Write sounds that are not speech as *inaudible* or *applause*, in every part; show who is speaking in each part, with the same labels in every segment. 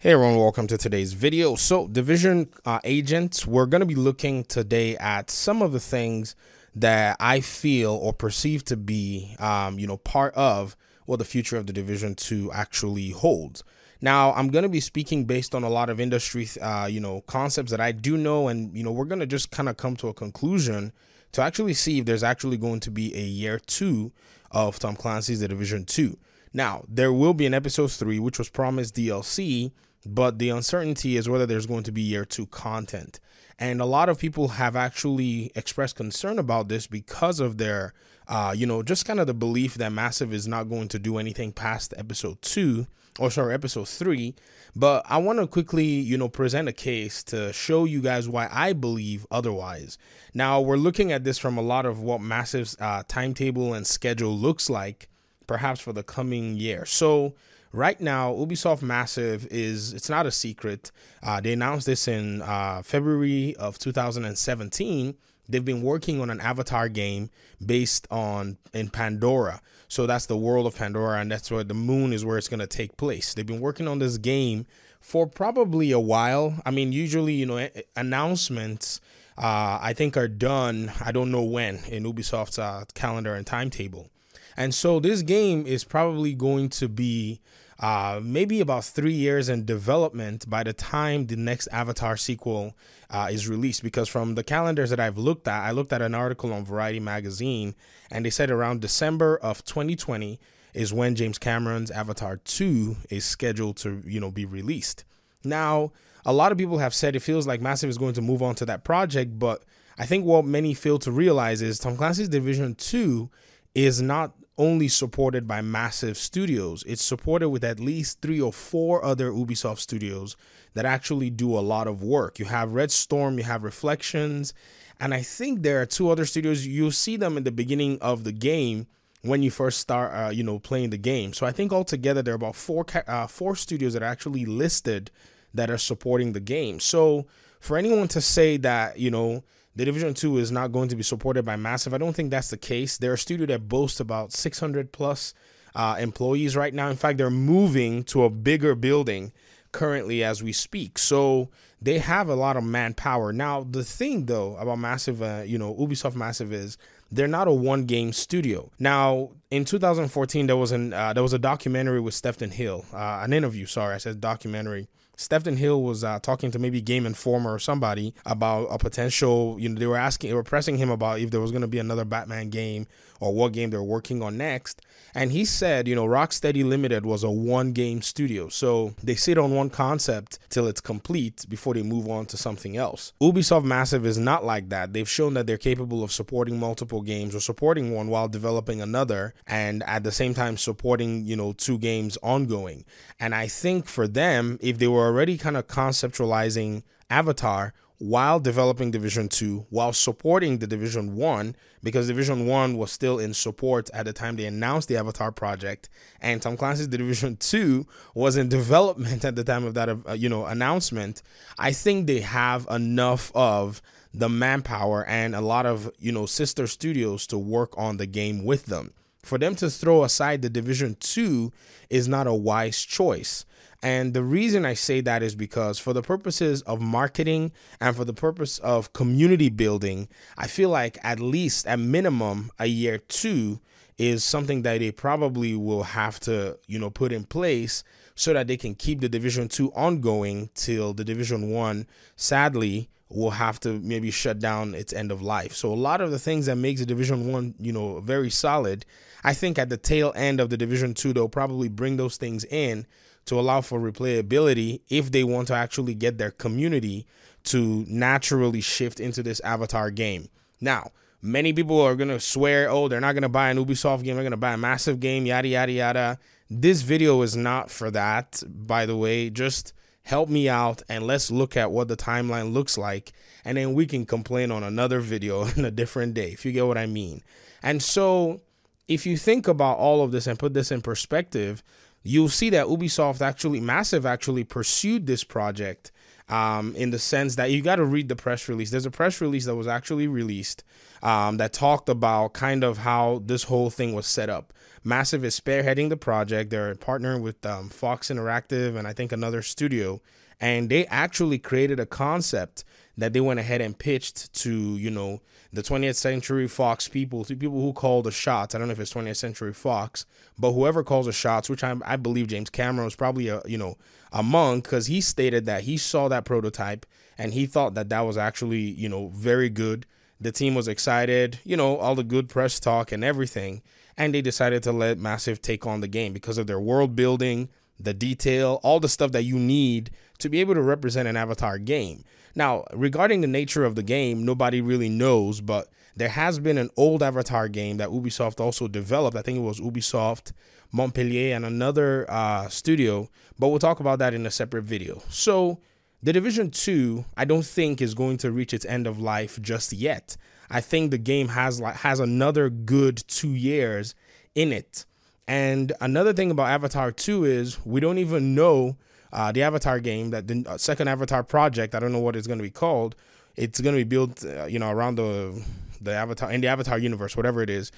Speaker 1: Hey everyone, welcome to today's video. So, Division uh, agents, we're going to be looking today at some of the things that I feel or perceive to be, um, you know, part of what the future of the Division 2 actually holds. Now, I'm going to be speaking based on a lot of industry, uh, you know, concepts that I do know, and you know, we're going to just kind of come to a conclusion to actually see if there's actually going to be a year two of Tom Clancy's The Division 2. Now, there will be an episode three, which was promised DLC but the uncertainty is whether there's going to be year two content. And a lot of people have actually expressed concern about this because of their, uh, you know, just kind of the belief that Massive is not going to do anything past episode two, or sorry, episode three. But I want to quickly, you know, present a case to show you guys why I believe otherwise. Now, we're looking at this from a lot of what Massive's uh, timetable and schedule looks like, perhaps for the coming year. So, right now ubisoft massive is it's not a secret. Uh, they announced this in uh, february of 2017 they've been working on an avatar game based on in pandora. So that's the world of pandora and that's where the moon is where it's going to take place. They've been working on this game for probably a while. I mean usually you know announcements uh, i think are done i don't know when in ubisoft's uh, calendar and timetable and so this game is probably going to be uh, maybe about three years in development by the time the next Avatar sequel uh, is released. Because from the calendars that I've looked at, I looked at an article on Variety Magazine, and they said around December of 2020 is when James Cameron's Avatar 2 is scheduled to, you know, be released. Now, a lot of people have said it feels like Massive is going to move on to that project, but I think what many fail to realize is Tom Clancy's Division 2 is not only supported by massive studios. It's supported with at least three or four other Ubisoft studios that actually do a lot of work. You have Red Storm, you have Reflections, and I think there are two other studios. You'll see them in the beginning of the game when you first start, uh, you know, playing the game. So I think altogether there are about four uh, four studios that are actually listed that are supporting the game. So for anyone to say that, you know, the Division 2 is not going to be supported by Massive. I don't think that's the case. They're a studio that boasts about 600 plus uh, employees right now. In fact, they're moving to a bigger building currently as we speak. So they have a lot of manpower. Now, the thing though about Massive, uh, you know, Ubisoft Massive is they're not a one game studio. Now, in 2014, there was an uh, there was a documentary with Sefton Hill, uh, an interview. Sorry, I said documentary Sefton Hill was uh, talking to maybe Game Informer or somebody about a potential. You know, they were asking, they were pressing him about if there was going to be another Batman game or what game they're working on next. And he said, you know, Rocksteady Limited was a one game studio. So they sit on one concept till it's complete before they move on to something else. Ubisoft Massive is not like that. They've shown that they're capable of supporting multiple games or supporting one while developing another and at the same time supporting, you know, two games ongoing. And I think for them, if they were already kind of conceptualizing Avatar while developing Division 2, while supporting the Division 1, because Division 1 was still in support at the time they announced the Avatar project, and Tom Clancy's Division 2 was in *laughs* development at the time of that uh, you know announcement. I think they have enough of the manpower and a lot of you know sister studios to work on the game with them. For them to throw aside the Division 2 is not a wise choice. And the reason I say that is because, for the purposes of marketing and for the purpose of community building, I feel like at least, at minimum, a year two is something that they probably will have to, you know, put in place so that they can keep the Division Two ongoing till the Division One, sadly, will have to maybe shut down its end of life. So a lot of the things that makes the Division One, you know, very solid, I think at the tail end of the Division Two, they'll probably bring those things in to allow for replayability if they want to actually get their community to naturally shift into this avatar game. Now, many people are going to swear, oh, they're not going to buy an Ubisoft game, they're going to buy a massive game, yada, yada, yada. This video is not for that, by the way. Just help me out and let's look at what the timeline looks like. And then we can complain on another video *laughs* in a different day, if you get what I mean. And so, if you think about all of this and put this in perspective, you'll see that Ubisoft actually, Massive actually pursued this project um, in the sense that you got to read the press release. There's a press release that was actually released um, that talked about kind of how this whole thing was set up. Massive is spearheading the project. They're partnering with um, Fox Interactive and I think another studio, and they actually created a concept that they went ahead and pitched to you know the 20th Century Fox people, to people who call the shots. I don't know if it's 20th Century Fox, but whoever calls the shots, which I, I believe James Cameron was probably a you know among, because he stated that he saw that prototype and he thought that that was actually you know very good. The team was excited, you know, all the good press talk and everything, and they decided to let Massive take on the game because of their world building, the detail, all the stuff that you need to be able to represent an Avatar game. Now, regarding the nature of the game, nobody really knows, but there has been an old Avatar game that Ubisoft also developed. I think it was Ubisoft, Montpellier, and another uh, studio, but we'll talk about that in a separate video. So, the Division 2, I don't think is going to reach its end of life just yet. I think the game has has another good 2 years in it. And another thing about Avatar 2 is we don't even know uh, the Avatar game, that the uh, second Avatar project, I don't know what it's going to be called. It's going to be built, uh, you know, around the the Avatar in the Avatar universe, whatever it is.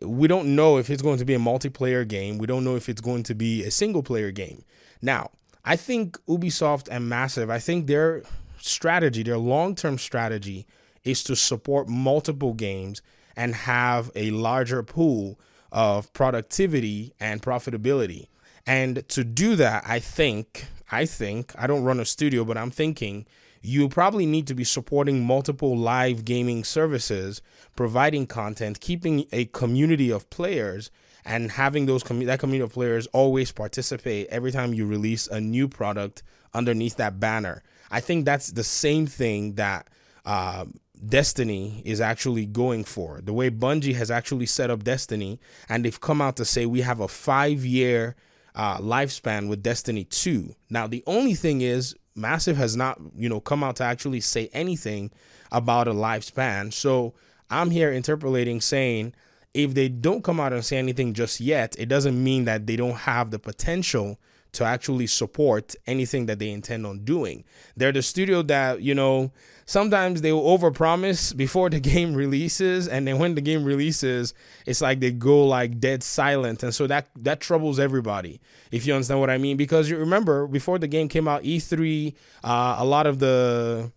Speaker 1: We don't know if it's going to be a multiplayer game. We don't know if it's going to be a single player game. Now, I think Ubisoft and Massive, I think their strategy, their long term strategy, is to support multiple games and have a larger pool of productivity and profitability. And to do that, I think I think, I don't run a studio, but I'm thinking you probably need to be supporting multiple live gaming services, providing content, keeping a community of players, and having those com- that community of players always participate every time you release a new product underneath that banner. I think that's the same thing that uh, Destiny is actually going for. The way Bungie has actually set up Destiny, and they've come out to say we have a five year uh, lifespan with Destiny 2. Now, the only thing is, Massive has not, you know, come out to actually say anything about a lifespan. So I'm here interpolating saying if they don't come out and say anything just yet, it doesn't mean that they don't have the potential to actually support anything that they intend on doing. They're the studio that, you know, sometimes they will overpromise before the *laughs* game releases and then when the game releases, it's like they go like dead silent and so that that troubles everybody. If you understand what I mean because you remember before the game came out E3 uh, a lot of the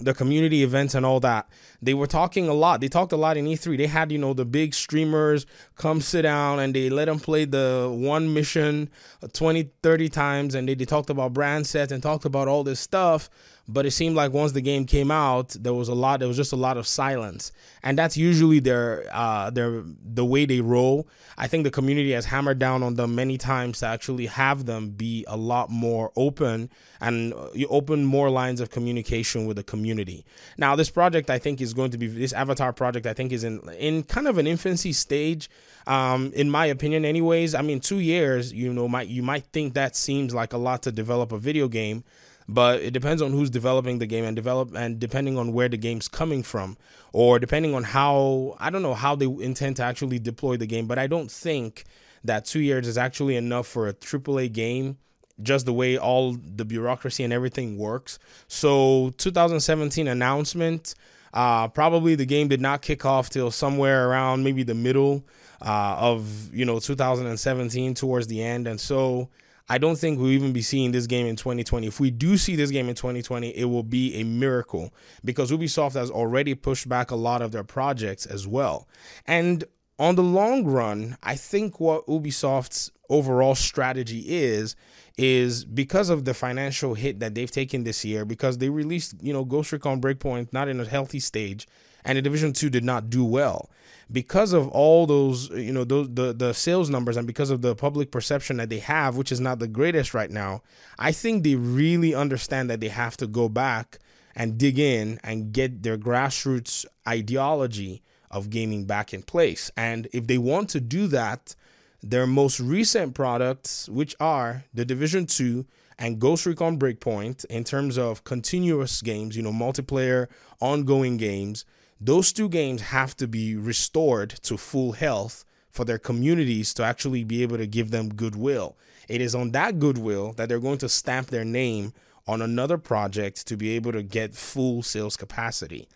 Speaker 1: the community events and all that they were talking a lot. They talked a lot in e3 they had you know the big streamers come sit down and they let them play the one mission 20 30 times and they, they talked about brand sets and talked about all this stuff. But it seemed like once the game came out there was a lot there was just a lot of silence. And that's usually their uh their the way they roll. I think the community has hammered down on them many times to actually have them be a lot more open and uh, you open more lines of communication with the community. Now this project i think is going to be this avatar project i think is in in kind of an infancy stage um in my opinion anyways. I mean two years you know might you might think that seems like a lot to develop a video game but it depends on who's developing the game and develop and depending on where the game's coming from or depending on how I don't know how they intend to actually deploy the game but I don't think that 2 years is actually enough for a AAA game just the way all the bureaucracy and everything works. So 2017 announcement uh, probably the game did not kick off till somewhere around maybe the middle uh, of you know 2017 towards the end and so I don't think we'll even be seeing this game in 2020. If we do see this game in 2020, it will be a miracle because Ubisoft has already pushed back a lot of their projects as well. And on the long run, I think what Ubisoft's overall strategy is is because of the financial hit that they've taken this year because they released, you know, Ghost Recon Breakpoint not in a healthy stage and the Division 2 did not do well. Because of all those you know those the the sales numbers and because of the public perception that they have which is not the greatest right now i think they really understand that they have to go back and dig in and get their grassroots ideology of gaming back in place. And if they want to do that their most recent products which are the division 2 and Ghost Recon Breakpoint in terms of continuous games, you know, multiplayer, ongoing games, those two games have to be restored to full health for their communities to actually be able to give them goodwill. It is on that goodwill that they're going to stamp their name on another project to be able to get full sales capacity.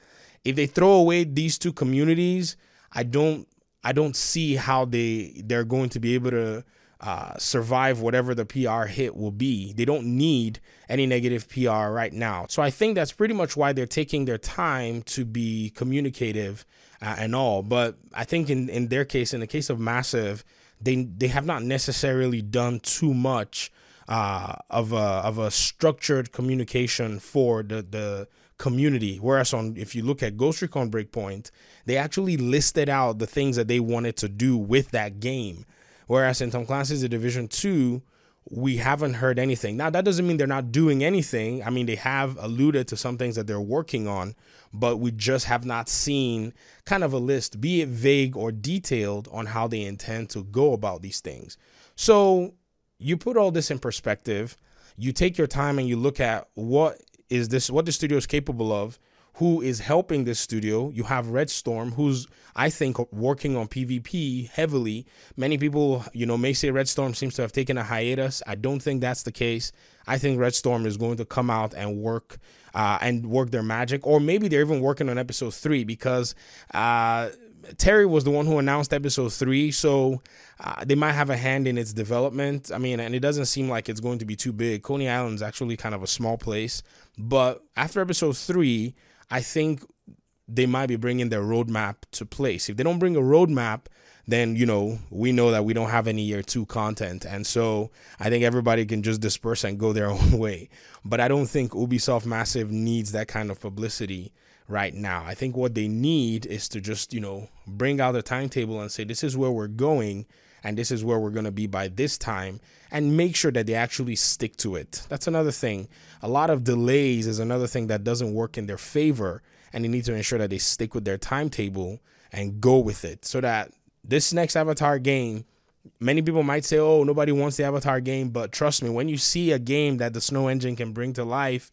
Speaker 1: If they throw away these two communities, I don't I don't see how they they're going to be able to uh, survive whatever the PR hit will be. They don't need any negative PR right now. So I think that's pretty much why they're taking their time to be communicative uh, and all. But I think in, in their case, in the case of Massive, they they have not necessarily done too much uh, of a of a structured communication for the the community. Whereas on if you look at Ghost Recon Breakpoint, they actually listed out the things that they wanted to do with that game. Whereas in Tom Clancy's The Division 2, we haven't heard anything. Now, that doesn't mean they're not doing anything. I mean, they have alluded to some things that they're working on, but we just have not seen kind of a list, be it vague or detailed, on how they intend to go about these things. So, you put all this in perspective, you take your time and you look at what is this, what the studio is capable of, who is helping this studio. You have Red Storm, who's I think working on PvP heavily. Many people, you know, may say Red Storm seems to have taken a hiatus. I don't think that's the case. I think Red Storm is going to come out and work uh, and work their magic, or maybe they're even working on episode three because uh, Terry was the one who announced episode three, so uh, they might have a hand in its development. I mean, and it doesn't seem like it's going to be too big. Coney Island's actually kind of a small place, but after episode three, I think they might be bringing their roadmap to place. If they don't bring a roadmap, then you know we know that we don't have any year two content, and so I think everybody can just disperse and go their *laughs* own way. But I don't think Ubisoft Massive needs that kind of publicity right now. I think what they need is to just you know bring out a timetable and say this is where we're going and this is where we're going to be by this time and make sure that they actually stick to it. That's another thing. A lot of delays is another thing that doesn't work in their favor and they need to ensure that they stick with their timetable and go with it so that this next Avatar game many people might say, "Oh, nobody wants the Avatar game," but trust me, when you see a game that the Snow engine can bring to life,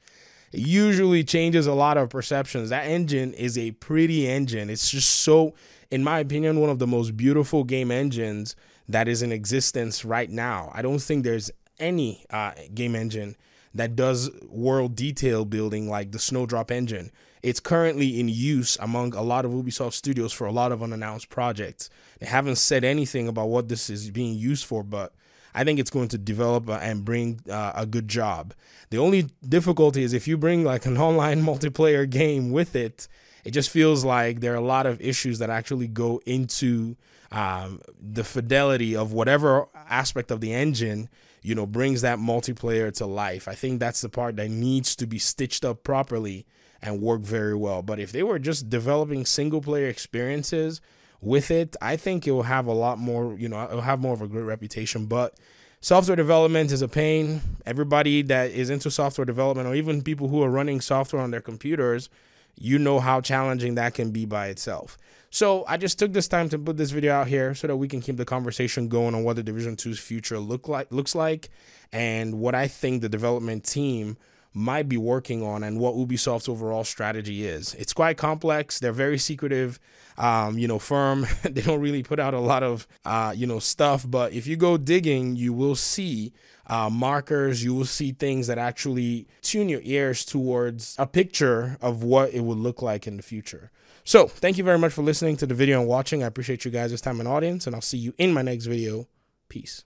Speaker 1: it usually changes a lot of perceptions. That engine is a pretty engine. It's just so in my opinion one of the most beautiful game engines that is in existence right now. I don't think there's any uh, game engine that does world detail building like the Snowdrop engine. It's currently in use among a lot of Ubisoft studios for a lot of unannounced projects. They haven't said anything about what this is being used for, but I think it's going to develop and bring uh, a good job. The only difficulty is if you bring like an *laughs* online multiplayer game with it, it just feels like there are a lot of issues that actually go into um, the fidelity of whatever aspect of the engine you know brings that multiplayer to life i think that's the part that needs to be stitched up properly and work very well. But if they were just developing single player experiences with it i think it will have a lot more you know it'll have more of a great reputation. But software development is a pain. Everybody that is into software development or even people who are running software on their computers you know how challenging that can be by itself. So I just took this time to put this video out here so that we can keep the conversation going on what the Division 2's future look like looks like and what I think the development team might be working on and what Ubisoft's overall strategy is. It's quite complex. They're very secretive, um, you know, firm. *laughs* they don't really put out a lot of, uh, you know, stuff. But if you go digging, you will see uh, markers. You will see things that actually tune your ears towards a picture of what it would look like in the future. So thank you very much for listening to the video and watching. I appreciate you guys' this time and audience, and I'll see you in my next video. Peace.